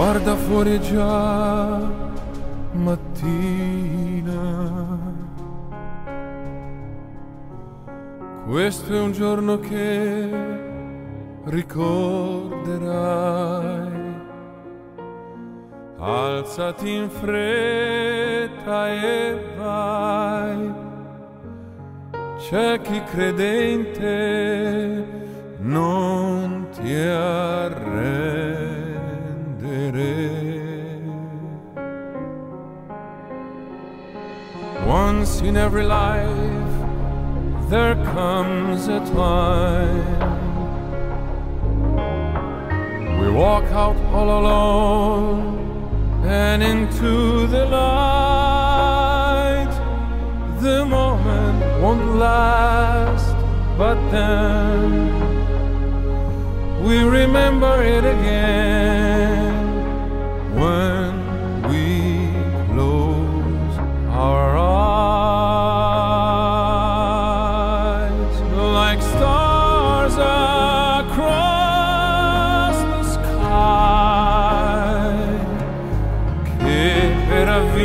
Guarda fuori già mattina. Questo è un giorno che ricorderai. Alzati in fretta e vai. C'è chi credente non ti arrendere. Once in every life there comes a time we walk out all alone and into the light. The moment won't last, but then we remember it again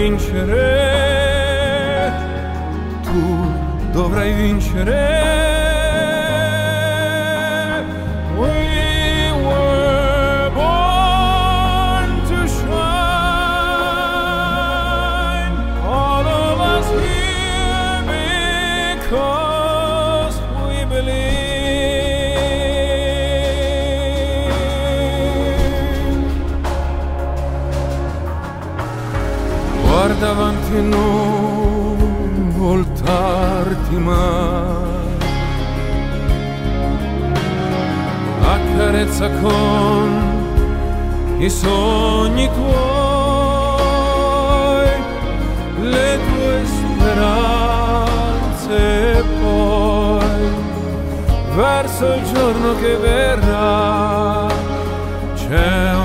vincere tu dovrai vincere. Guarda avanti e non voltarti mai. Accarezza con i sogni tuoi, le tue speranze e poi verso il giorno che verrà c'è un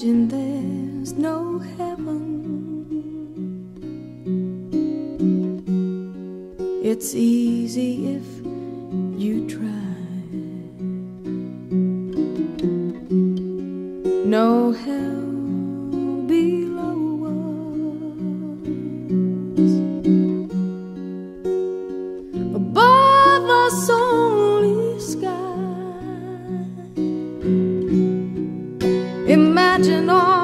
Imagine there's no heaven. It's easy if you try. No hell imagine all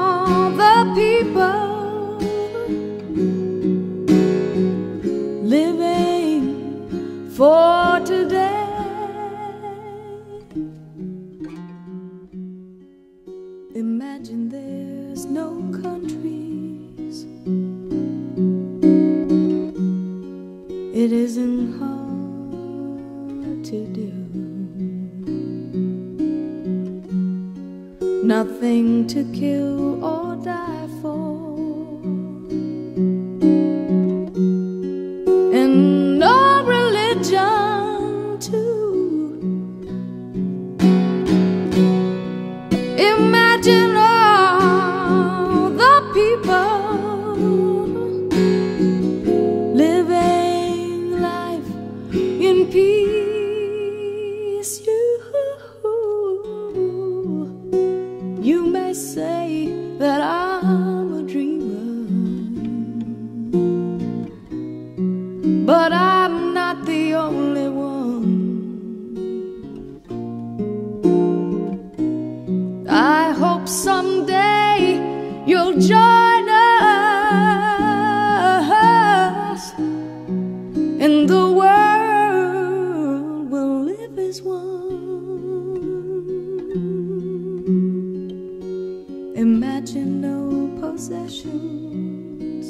to kill. join us. And the world will live as one. Imagine no possessions.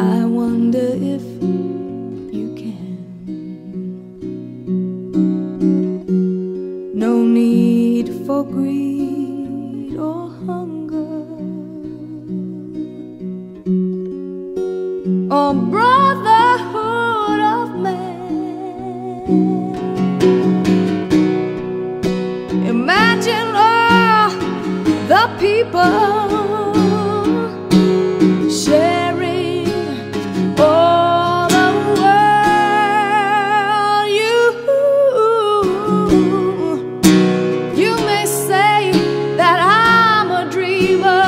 I wonder if you can. No need for greed reaching all oh, the people, sharing all the world. You, you may say that I'm a dreamer.